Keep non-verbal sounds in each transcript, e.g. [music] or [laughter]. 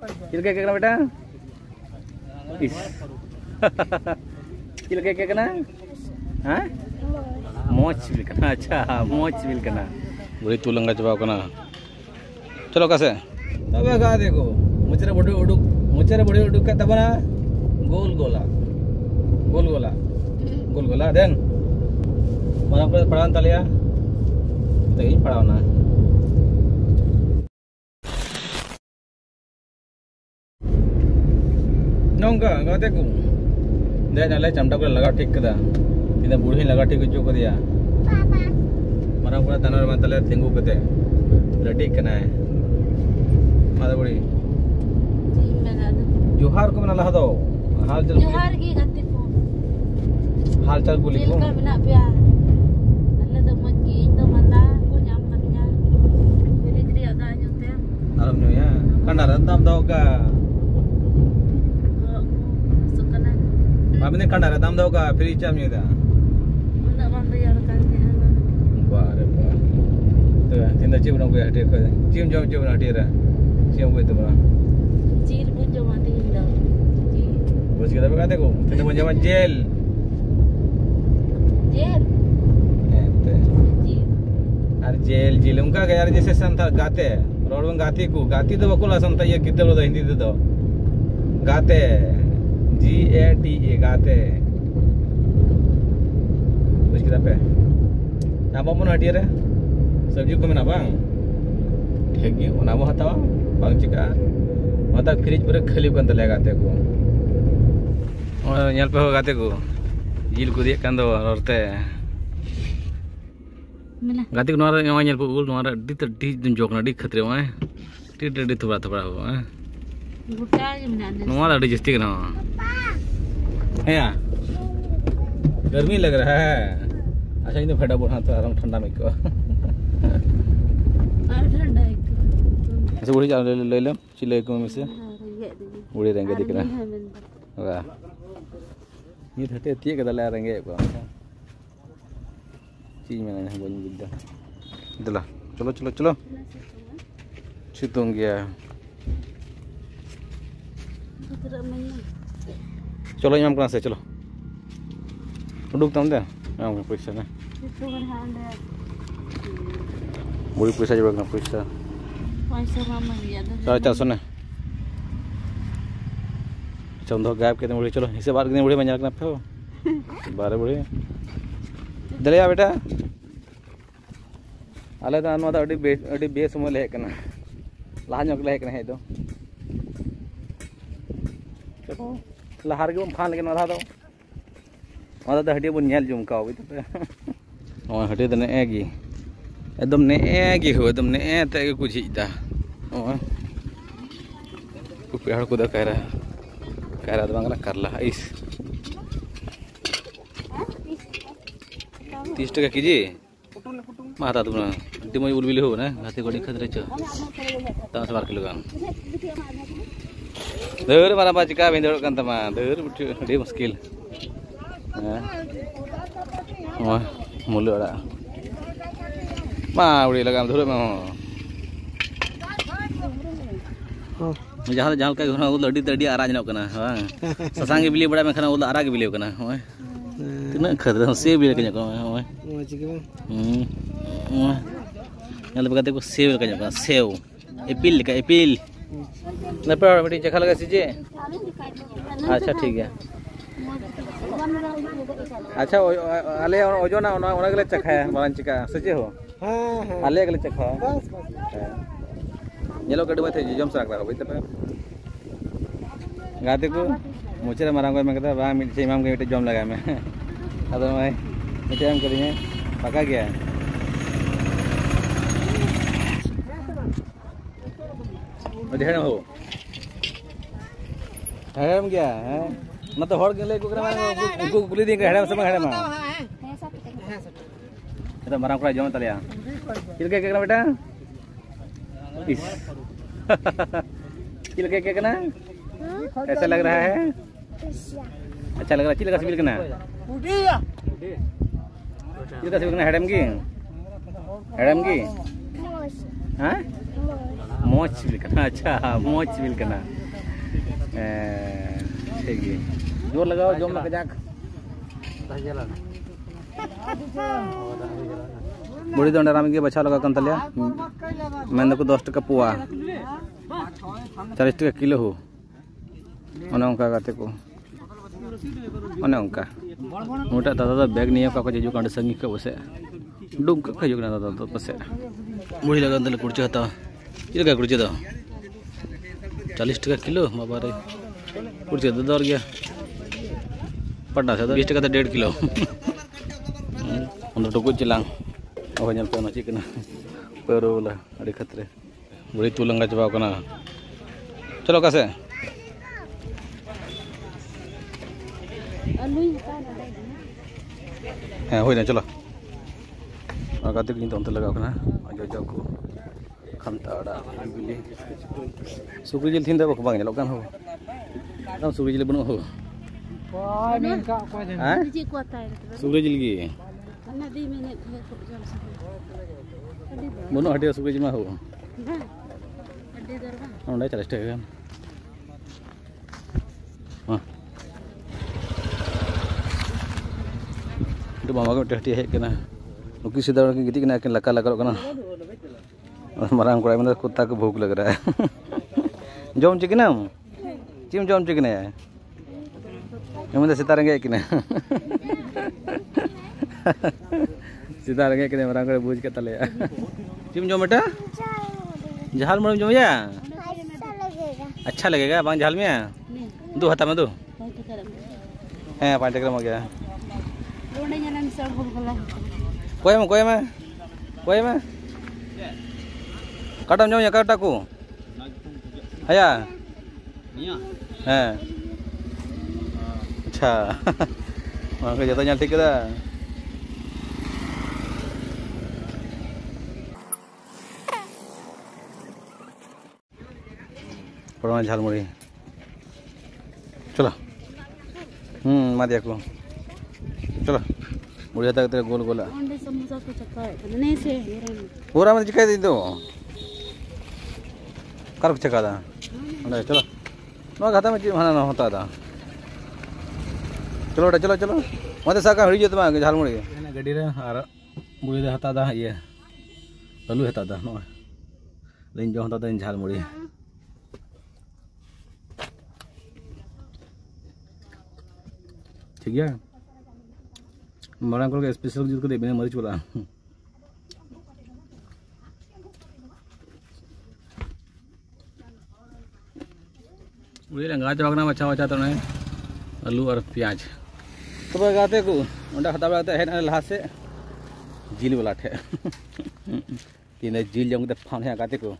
चिलका क्या करना बेटा इस चिलका क्या करना हाँ मोच सिविल करना अच्छा मोच सिविल करना बुरी तू लंगा जवाब करना। चलो कैसे? तब कहा देखो? मुचरे बड़ी उड़ुक मुचरे बड़ी उड़ुक का तब ना गोल गोला। गोल गोला। गोल गोला देन। mana ko perawan talia tadi perawan na nongka दे नाले चमटा को लगा ठीक तिना बूढ़ी लगा ठीक दिया मारा मा तले थिंगू कते रेडी कना है मादा बड़ी जोहार को मना दो हाल चल Johar gi ganti po. हाल चाल बोली Dil को ka bina pia. Alla da magi indo manda ko nyam kanya. Jadi jadi ada nyute. alam nya ya kan ada dam dau ko. Cium jom cium hati ra. Cium gue tu ba. Jil pun jo mati indo. Jil. Bos kita berkata ko. Tinda pun jaman jail. Jil. Ente. Jil. और जेल jail उनका क्या यार जैसे संता गाते हैं road में गाती को गाती तो बकुला संता ये कितने बोलते हिंदी दे दो गाते जी ए टी ए गाते पे apa pun hadir ya सब्ज़ी को मेना bang ठीक है हतावा bang चिका। फ्रिज पूरे खाली तले गाते को। और ho गाते को। jil को दिए do rorte को यहाँ नोरा डी तो डी खतरे वहाँ डी डी डी थोड़ा थोड़ा हुआ Buka je mina anda. नोरा डी जस्ती करना है। या गर्मी लग रहा है। अच्छा इन्हें फटा बोलना तो आराम ठंडा में क्यों? Ada ऐसे बूढ़ी चाल ले ले ले चिल्ले को में से? बूढ़ी रहेंगे दिख रहा है। वाह। ये थटे तिये के दले रहेंगे चीज़ में नहीं बोल बिद्दा दला चलो चलो चलो। सितुंग गया चलो यहाँ कहाँ से, चलो। तम दे। यहाँ पैसा ना। पैसा जब ना पैसा. साढ़े चार सौ ने। चंदो गायब के बड़ी चलो, इसे बार के बड़ी मज़ा रखना पे बारह बड़ी दले या बेटा। आले तो समय ले कना लाहा ñok ले कना है तो। लाहार के फान लेकिन वाला दो वाला तो हटिया बुन ñel जुम का होई तो ओ हटिया तो ने एगी एकदम ने एगी हो, एकदम ने ए ते कुछ ही दा ओ को पेड़ को दा कह रहा कह रहा तो करला इस। तीस टका कीजिए माता तुम डिमो उलबिली हो ना, घाते गोड़ी खतरे च। दस बार किलो गान धर मारा बाज का बिंदड़ कान तमा धर अड़ी मुश्किल हाँ मुल अड़ा मा उड़ी लगा धर में जहाँ जहाँ का घना उल अड़ी तड़ी आरा जनों कना हाँ ससांग के बिली बड़ा में खना उल आरा के बिली कना हाँ tina khadra se bil kanya ko oi hmm nyala bagate ko sew kanya ko sew epil ka epil na पर बेटी चखा लगा सीजे अच्छा ठीक है। अच्छा आले ओजोना ओना ओना गले चखा है बालन चिका। सचे हो? आले गले चखा ये लोग कड़वा थे जम सराक तब गाते को? मुझे मारा को मैं कहता बा मिल से इमाम के बेटे जम लगा मैं। अदर मैं मुझे हम करेंगे पका गया है। ढेर हो हेड़म गया है? ना तो हर गले को उनको कुली देंगे हेड़म समय हेड़म ये तो मराम करा जम तलिया। चिल के केकना बेटा? इस। [laughs] चिल के केकना? कैसा लग रहा है। अच्छा लग रहा है। चिल का सिविल कना? चिल का सिविल कना? हेड़म की? हेड़म की? हाँ? मोच। सिविल करना अच्छा मोच सिविल करना ज़ोर लगाओ जो लग जाक बुढ़ी दंड राम के बचा लगा कंतलिया मैंने को दस टका पुआ चालीस टका किलो हो अने गाते को अने मोटा दादा तो बैग नहीं है का जो कंड संगी का बसे डुब का जो ना दादा तो बसे बुढ़ी लगा अंदर कुर्चे हता ये लगा कुर्चे था 40 टका kilo, बाबा रे उठ के दूध और गया पटना से तो बीस टका untuk tukut jelang oh nyampe nasi kena baru ada boleh tulang gak coba kena चलो कैसे हाँ हो जाए चलो. आगे तो लगा अपना आगे aku. ᱱᱤᱛᱚᱜ ᱚᱱᱛᱮ ᱞᱟᱜᱟᱣ ᱠᱟᱱᱟ ᱡᱚᱡᱚ ᱠᱚ ᱠᱷᱟᱱᱛᱟ ᱟᱲᱟᱜ ᱵᱤᱞᱤ ᱥᱩᱠᱨᱤ ᱡᱤᱞ ᱛᱤᱦᱤᱧ ᱫᱚ ᱵᱟᱝ ᱧᱮᱞᱚᱜ ᱠᱟᱱ ᱦᱳ ᱟᱫᱚ ᱥᱩᱠᱨᱤ ᱡᱤᱞ ᱵᱟᱹᱱᱩᱜ ᱦᱳ ᱦᱮᱸ Di ko tay. ᱥᱩᱠᱨᱤ ᱡᱤᱞ ᱜᱮ Ana di minute he ko jam sa. Adi ba? ᱵᱟᱹᱱᱩᱜ ᱦᱟᱹᱴᱤᱭᱟᱹ ᱥᱩᱠᱨᱤ ᱡᱤᱞ ᱢᱟ ᱦᱳ Na. Adi darba. ᱚᱸᱰᱮ ᱪᱟᱞᱤᱥ ᱴᱟᱠᱟ ᱜᱟᱱ ᱦᱮᱸ itu mama ko tehti hek kana nuki sida ki giti kana akin laka kana marang kora mana कुत्ता को भूख लग रहा है। जॉम चिकना चिम जॉम चिकना है। एमन सितारे के किना सितारे के किना marang kora बुझ के तले चिम जॉम बेटा झाल मरम जॉम या अच्छा लगेगा। बांग झाल में Ni. दो हता में दो. हैं पाँच टकर में गया. कोई में कोई में? कोई में? काटम जाऊँ या काटा को आया हैं अच्छा वहाँ के जतोnya ठीक है पड़वा झालमुड़ी चलो हम्म मादिया को चलो बुढ़िया तक तेरे गोल गोला Onde samosa ko chakka. तो कर चका चलो। नो में हाँ ना होता चलो चलो चलो। मत साका हड़ी जो तुम्हारे झाल मुड़ी गड्डी रे और बुढ़ी दे हता था ये। ललू हता था जो होता था इन झाल मुड़ी ठीक है? मरांग को स्पेशल चीज़ को दे बिना मरीच वाला उड़ी रंगा चौकना बचा बचा तो आलू और प्याज। तो भाई गाते को उंडा खाता बड़ा है लहा से। जिल वाला ठे [laughs] तीन जिल जंग फान है गाते को।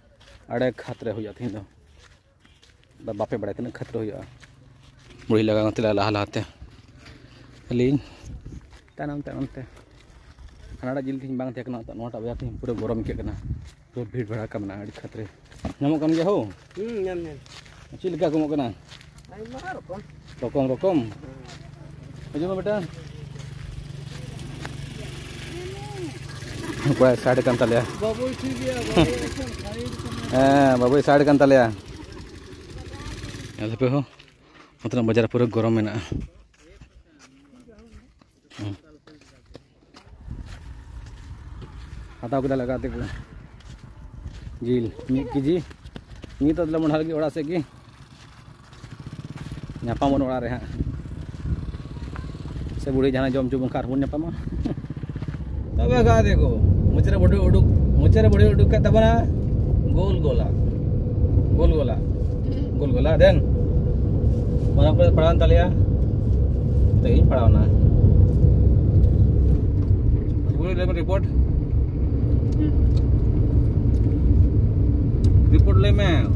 अड़े खतरे हो जाते हैं तो। बापे बड़े थे खतरे हो जा। बुढ़ी लगा तेला लहा लहाते अलीन तानम तानम ते हनाड़ा जिल तीन बांग थे तो नोटा तीन पूरे गरम के पूरे भीड़ भड़ा का अड़ी खतरे। नमक कम गया हो चीज क्या कमो कना रकम रकम बुझो बेटा कोई साढ़े कान तलिया हाँ बाबू साढ़े कान तलिया यहाँ पे हो मतलब बाजार पूरा गरम में ना हाथाव के लगाते को जील मीट केजी नीत ᱫᱚᱞᱮ ᱢᱚᱱᱦᱟ ᱞᱟᱹᱜᱤᱫ ᱚᱲᱟᱜ ᱥᱮᱫ ᱧᱟᱯᱟᱢ ᱵᱚᱱ ᱚᱲᱟᱜ ᱨᱮ ᱦᱟᱸᱜ ᱥᱮ ᱵᱩᱲᱦᱤ ᱡᱟᱦᱟᱸᱭ ᱡᱚᱢ ᱦᱚᱪᱚ ᱵᱚᱱ ᱠᱷᱟᱱ ᱟᱨᱦᱚᱸ ᱵᱚᱱ ᱧᱟᱯᱟᱢᱟ ᱛᱚᱵᱮ ᱠᱟ ᱫᱮᱠᱚ ᱢᱩᱪᱟᱹᱫ ᱵᱩᱰᱷᱤ ᱩᱰᱩᱠ मुचेरे बड़े उड़ू के तबना गोल गोला गोल गोला गोल गोला देन मन पर पढ़ान तलिया तो ही पढ़ाना बोलो ले में रिपोर्ट रिपोर्ट ले में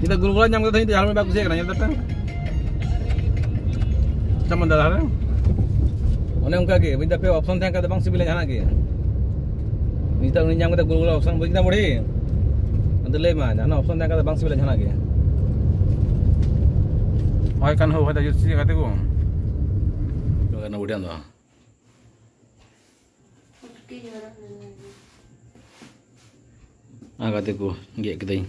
Kita guru-guru nyam tadi ini dalamnya bagus ya karena nyata. Sama dalamnya. One yang kaki, minta pe option yang kata bang sibilnya lagi ke. Minta unin yang kita guru-guru option boleh kita boleh. Nanti lema, jana option yang kata bang sibilnya jana ke. Oi kan ho kata justru kata gua. Karena udah nggak. Agak teguh, gak kita.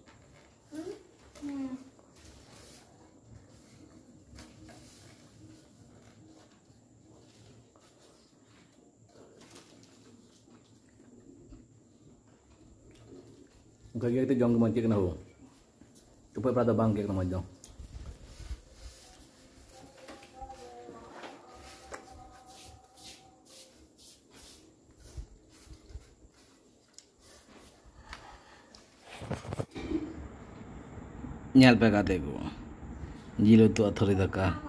itu kena ho. Tupai pada kena.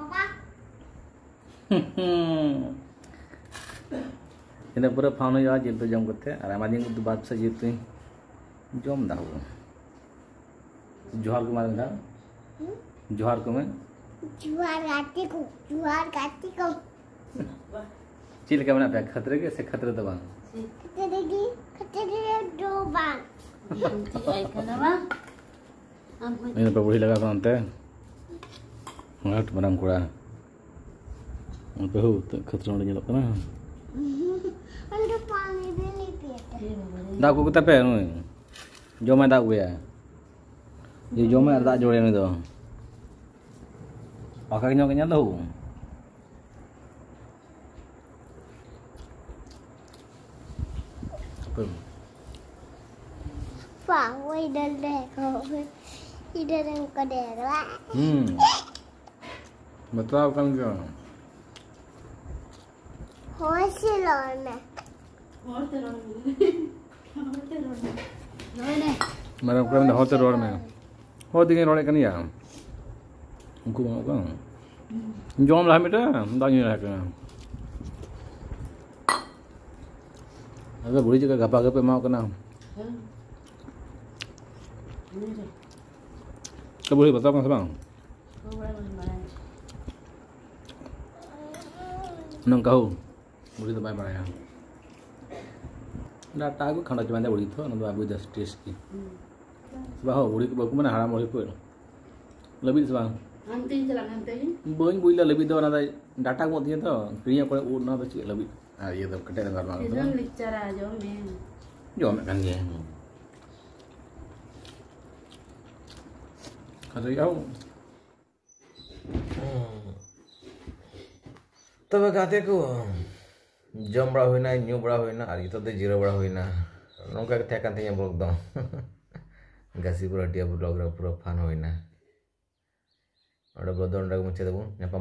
Ini pura faunu ya jil tu jom kate. Ara majing tu baat sa jil tu. जम दाऊ जोहार को मारे था? जोहार को मैं? जुआर गाती को जुआर गाती को। चिल के बना पे खतरे के से खतरे दबा। खतरे की खतरे दो बार। ini pa budi laga kan te ngat barang kura apa hu khatra udah nyelok kana अंदर पानी भी नहीं पीते Jom ada gue ya. Jadi jom ada tak jodoh itu. Pakai kenyang kenyang tahu. Apa? Wah, woi dah dek, woi dah dek kau dek lah. Hmm. Betul kan kau? Horse lorna. Horse lorna. Horse lorna. Madam kau dah hotel road में हो road dah ni lah kan Aga buri juga gapa gapa mau kena Kau boleh betul kan sebang Nang kau buri tu baik data को खंडा चबाने बड़ी थो न बाबू दस test की हो को को bui la lebih do na data ko dia to kriya ko u na to chi lebih ah iya to kete ngar ma Itu bicara aja men. jo me kan ye kada yau তবে গাতে কো জম বড়া হই না new বড়া হই না আর ইতো তে জিরো বড়া হই না নৌকা কে থেকান থেকে ব্লগ দাও গাছি পুরো টিয়া ব্লগ রে পুরো ফান হই না ওটা ব্লগ দন্ডা মুছে দেবো নেপা